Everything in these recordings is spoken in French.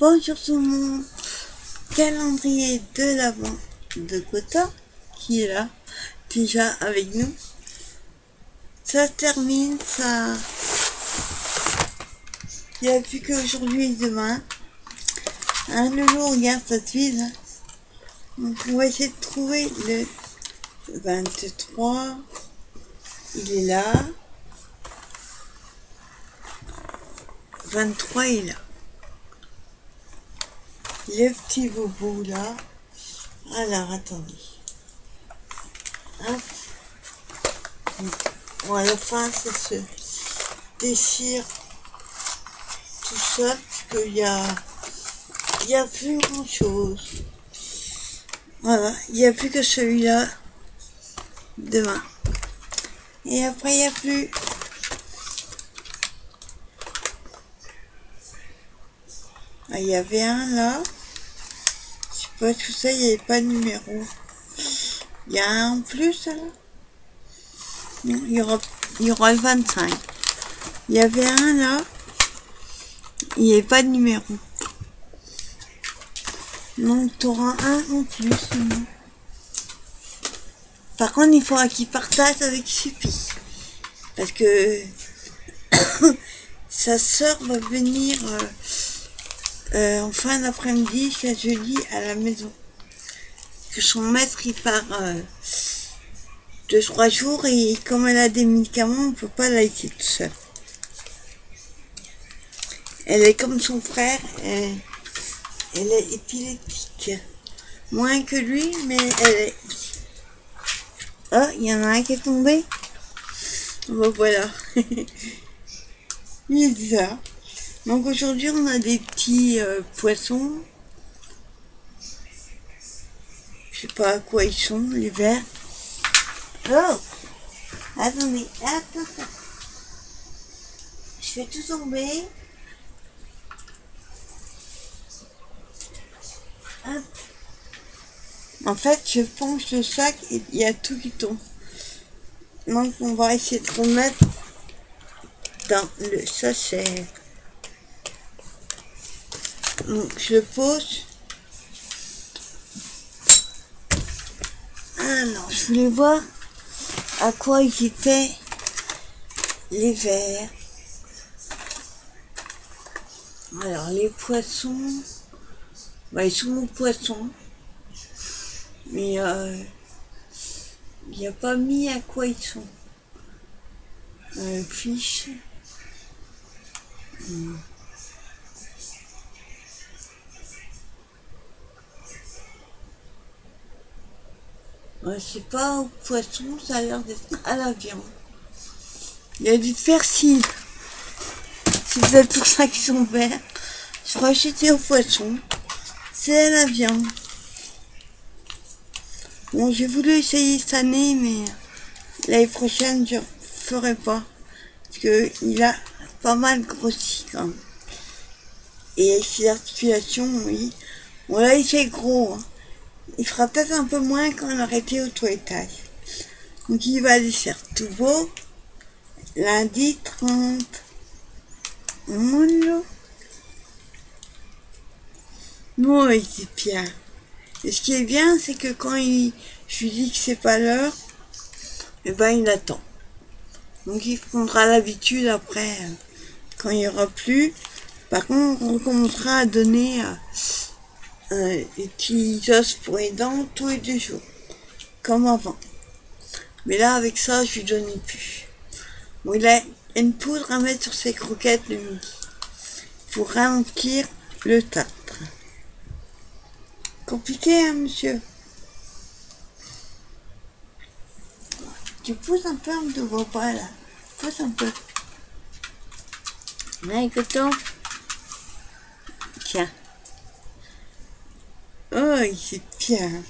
Bonjour tout le monde. Calendrier de l'avant de Gotha qui est là déjà avec nous. Ça termine, ça. Il n'y a plus qu'aujourd'hui et demain. Hein, le jour regarde cette vide. Donc on va essayer de trouver le 23. Il est là. 23 est là. Le petit bobo là. Alors, attendez. Hop. Bon, à la fin, ça se déchire tout seul, parce qu'il y a, y a plus grand chose. Voilà, il n'y a plus que celui-là demain. Et après, il n'y a plus. Ah, il y avait un là. Pas tout ça, il n'y avait pas de numéro. Il y a un en plus il y aura, il y aura le 25. Il y avait un là. Il n'y avait pas de numéro. Donc tu auras un en plus. Par contre, il faudra qu'il partage avec Supi. Parce que sa sœur va venir euh, euh, en fin d'après-midi, jeudi, à la maison. Que son maître, il part euh, deux, trois jours et comme elle a des médicaments, on peut pas la laisser toute seule. Elle est comme son frère, elle, elle est épileptique. Moins que lui, mais elle est... Oh, il y en a un qui est tombé. Bon, voilà. bizarre. Donc aujourd'hui, on a des petits euh, poissons. Je sais pas à quoi ils sont, les verts. Oh Attendez, attends. Je fais tout tomber. Hop. En fait, je penche le sac et il y a tout qui tombe. Donc on va essayer de remettre dans le sachet. Je pose. Alors, je voulais voir à quoi ils étaient les verres. Alors, les poissons, bah, ils sont poissons. Mais euh, il n'y a pas mis à quoi ils sont. Euh, fiche. Hmm. Ouais, c'est pas au poisson, ça a l'air d'être à la viande. Il y a du persil. C'est pour ça qu'ils sont verts. Je crois que c'était au poisson. C'est à la viande. Bon, j'ai voulu essayer cette année, mais l'année prochaine, je ferai pas. Parce que il a pas mal grossi quand même. Et ses articulations, oui. Là, il fait gros. hein. Il fera peut-être un peu moins quand on aura été au. Donc, il va aller faire tout beau. Lundi 30. Mon Bon, il est bien. Et ce qui est bien, c'est que quand il, je lui dis que c'est pas l'heure, eh ben il attend. Donc il prendra l'habitude après, euh, quand il n'y aura plus. Par contre, on recommencera à donner euh, petits os pour les dents tous les deux jours, comme avant. Mais là, avec ça, je lui donnais plus. Bon, il a une poudre à mettre sur ses croquettes le midi pour ralentir le tartre. Compliqué, hein, monsieur? Tu pousses un peu, on ne te voit pas, là. Pousse un peu. Là, écoute-toi. Tiens. Oh, il est bien.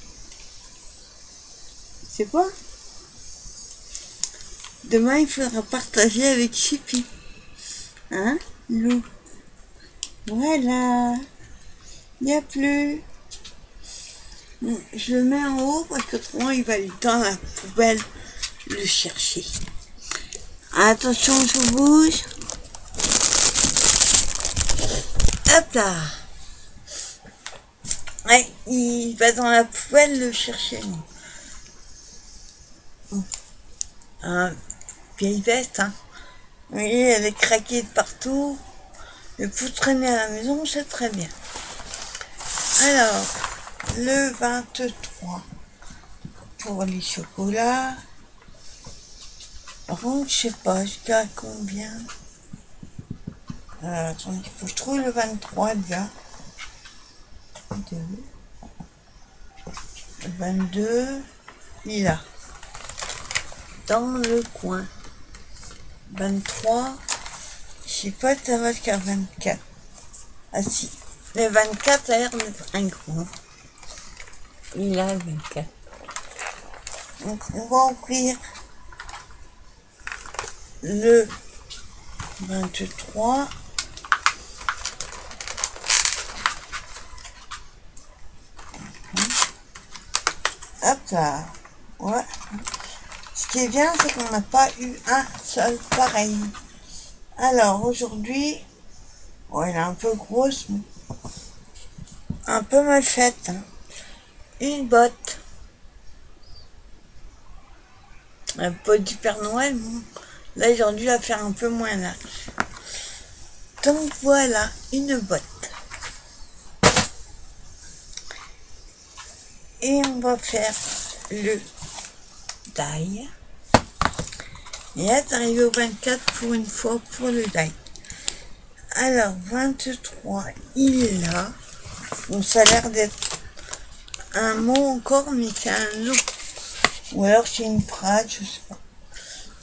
C'est quoi? Demain, il faudra partager avec Chippy. Hein, Lou? Voilà. Il n'y a plus. Je le mets en haut parce que autrement il va aller dans la poubelle le chercher. Attention, je bouge. Hop là. Il va dans la poubelle le chercher. Un vieille veste, hein. Oui, elle est craquée de partout. Et pour traîner à la maison, c'est très bien. Alors, le 23 pour les chocolats. Par contre, je sais pas jusqu'à combien. Alors, attendez, il faut que je trouve le 23 déjà. 22, il est là. Dans le coin. 23, je sais pas, ça va jusqu'à 24. Ah si, le 24 a l'air d'être un gros. Il a le 24. Donc on va ouvrir le 23. Hop là. Ouais. Ce qui est bien, c'est qu'on n'a pas eu un seul pareil. Alors, aujourd'hui, elle est un peu grosse, un peu mal faite. Hein. Une botte. Un botte du Père Noël, là, ils ont dû la faire un peu moins large. Donc, voilà, une botte. Et on va faire le die. Et être arrivé au 24 pour une fois pour le die. Alors, 23, il là. Bon, ça a l'air d'être un mot encore, mais c'est un nom. Ou alors c'est une phrase, je sais pas.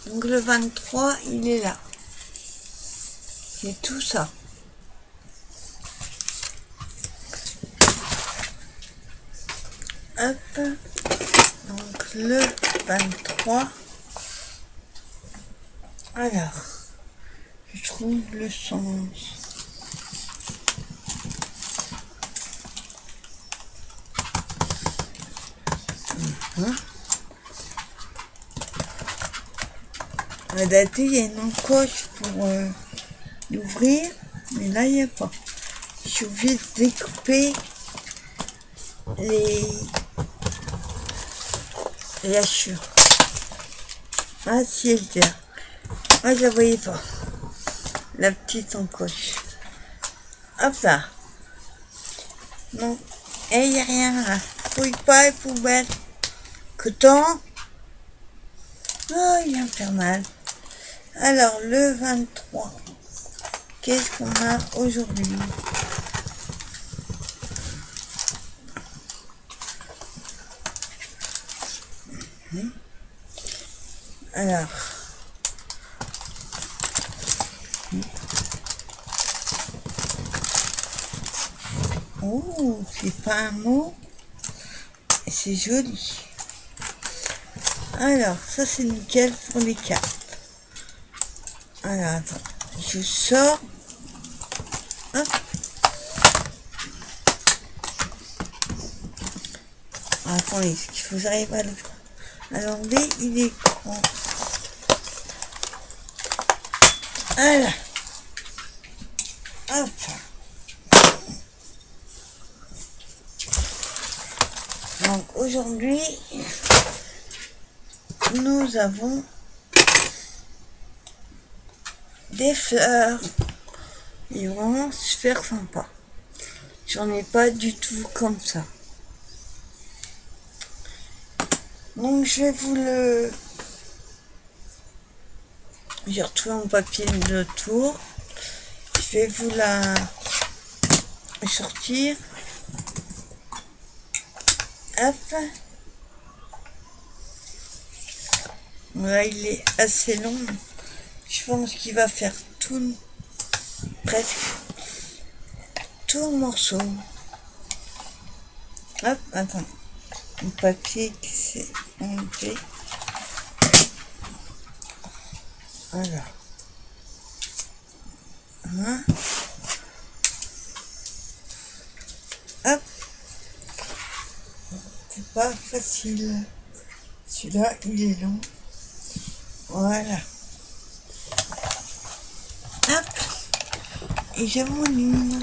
Donc le 23, il est là. C'est tout ça. Donc le 23. Alors, je trouve le sens. Hein La date, il y a une encoche pour euh, l'ouvrir, mais là, il n'y a pas. Je suis obligée de découper les, les hachures. Ah, si, elle. Moi, je la voyais pas. La petite encoche. Hop là. Non. Et il n'y a rien là. Fouille pas les poubelles. Coton. Oh, il est infernal. Alors, le 23. Qu'est-ce qu'on a aujourd'hui? Alors. Oh, c'est pas un mot. C'est joli. Alors, ça c'est nickel pour les cartes. Alors. Je sors. Hop. Attendez, qu'il faut que j'arrive à le à l'enlever, il est grand. Voilà. Hop. Donc aujourd'hui, nous avons des fleurs. Ils vont super sympa. J'en ai pas du tout comme ça. Donc je vais vous le... J'ai retrouvé mon papier de tour. Je vais vous la sortir. Hop. Là, il est assez long. Je pense qu'il va faire tout, presque tout le morceau. Hop, attends. Le papier qui s'est enlevé. Voilà. Hein? Hop. C'est pas facile. Celui-là, il est long. Voilà. Hop. Et je m'ennuie.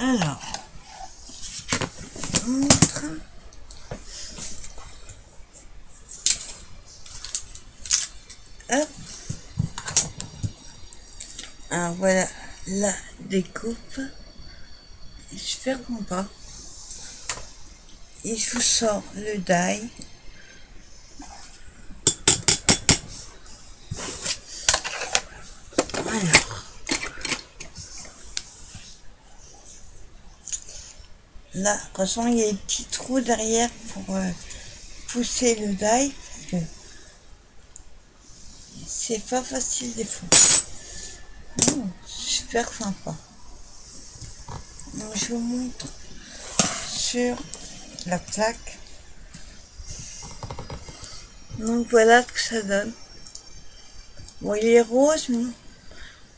Alors, on montre. Hop. Voilà la découpe. J'espère qu'on pas. Et je vous sors le die. Alors. Là, façon, il y a des petits trous derrière pour euh, pousser le die. C'est pas facile des fois. Super sympa. Donc, je vous montre sur la plaque. Donc voilà ce que ça donne. Bon, il est rose, mais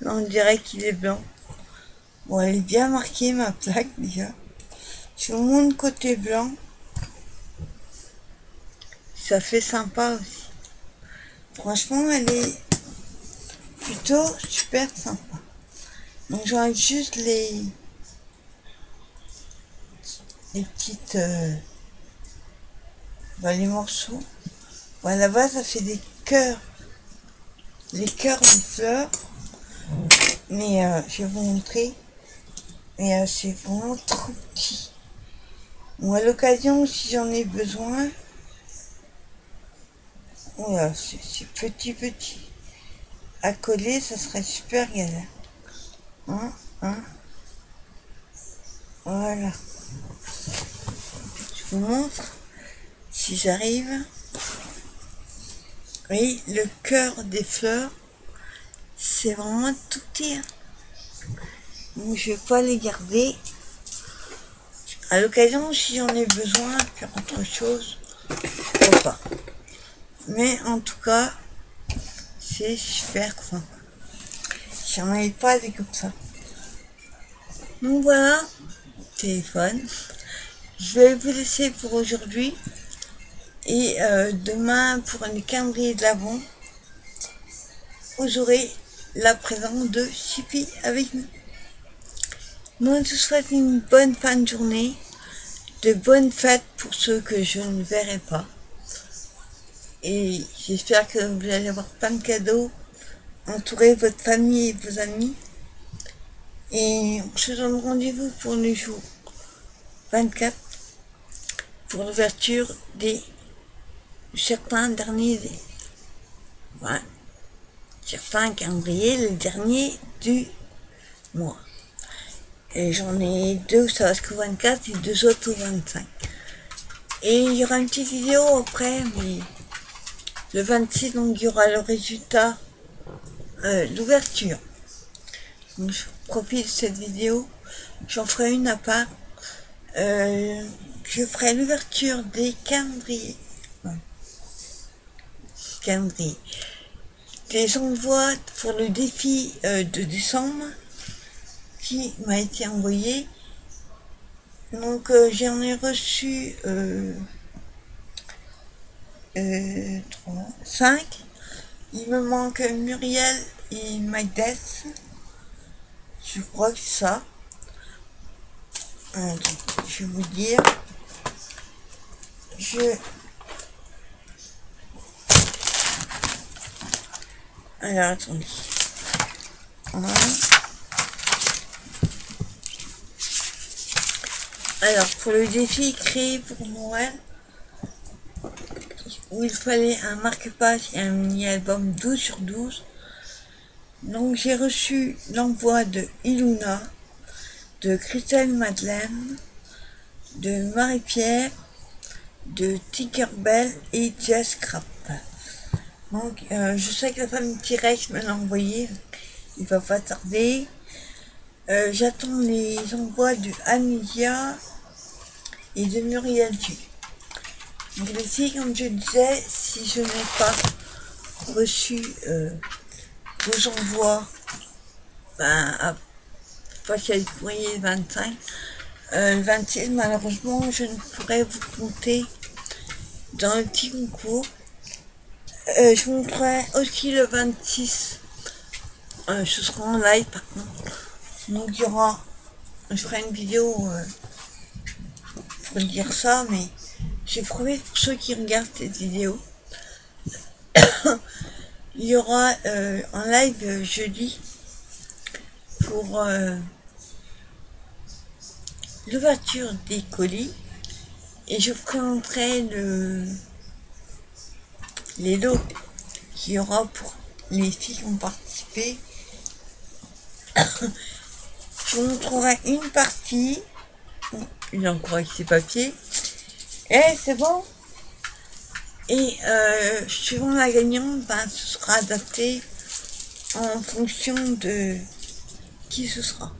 on dirait qu'il est blanc. Bon, elle est bien marquée, ma plaque, déjà. Je vous montre côté blanc. Ça fait sympa aussi. Franchement, elle est super sympa. Donc j'enlève juste les les petites bah, les morceaux. Voilà, là-bas, ça fait des cœurs. Les cœurs des fleurs. Mais euh, je vais vous montrer. Mais euh, c'est vraiment trop petit. Ou à l'occasion, si j'en ai besoin, voilà, c'est petit petit. À coller, ça serait super galère. Hein, hein. Voilà. Je vous montre si j'arrive. Oui, le cœur des fleurs, c'est vraiment tout petit. Hein. Donc je vais pas les garder. À l'occasion, si j'en ai besoin, faire autre chose, pourquoi pas. Mais en tout cas, c'est super sympa. J'en avais pas des comme ça. Donc voilà, téléphone. Je vais vous laisser pour aujourd'hui. Et euh, demain, pour un calendrier de l'avant, vous aurez la présence de Chippy avec nous. Moi, je vous souhaite une bonne fin de journée, de bonnes fêtes pour ceux que je ne verrai pas. Et j'espère que vous allez avoir plein de cadeaux, entourer votre famille et vos amis. Et on se donne rendez-vous pour le jour 24 pour l'ouverture des certains derniers ouais, certains calendriers, le dernier du mois. Et j'en ai deux, ça va jusqu'au 24 et deux autres au 25. Et il y aura une petite vidéo après, mais le 26, donc il y aura le résultat euh, d'ouverture. Donc je profite de cette vidéo, j'en ferai une à part. Euh, je ferai l'ouverture des calendriers. Calendrier. Des envois pour le défi euh, de décembre qui m'a été envoyé. Donc j'en ai reçu euh, 3, 5. Il me manque Muriel et Magdes. Je crois que ça. je vais vous dire. Je Alors attendez. Alors pour le défi créé pour Noël, où il fallait un marque-page et un mini-album 12 sur 12. Donc j'ai reçu l'envoi de Iluna, de Christelle Madeleine, de Marie-Pierre, de Tinkerbell et Jess Crap. Donc euh, je sais que la famille T-Rex me l'a envoyé, il va pas tarder. Euh, j'attends les envois de Amilia et de Muriel Duc. Ici, comme je disais, si je n'ai pas reçu euh, vos envois, ben, à le courrier 25, euh, le 26, malheureusement, je ne pourrais vous compter dans le petit concours. Euh, je vous montrerai aussi le 26. ce sera en live par contre. Donc il y aura je ferai une vidéo pour dire ça, mais j'ai promis pour ceux qui regardent cette vidéo. Il y aura euh, en live jeudi pour euh, l'ouverture des colis et je présenterai le, les lots qu'il y aura pour les filles qui ont participé. je vous montrerai une partie. Il encore avec ses papiers. Et c'est bon. Et euh, suivant la gagnante, ben, ce sera adapté en fonction de qui ce sera.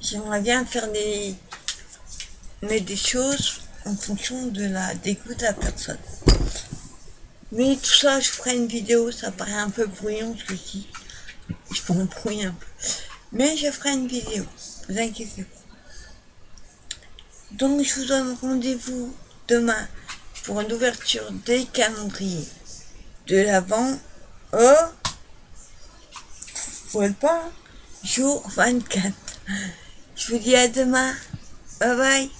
J'aimerais bien faire des mettre des choses en fonction de la dégoût de la personne. Mais tout ça, je ferai une vidéo, ça paraît un peu bruyant ce que je dis. Je peux embrouiller un peu. Mais je ferai une vidéo, vous inquiétez. Donc je vous donne rendez-vous demain pour l'ouverture des calendriers de l'avant au voilà pas jour 24. Je vous dis à demain. Bye bye.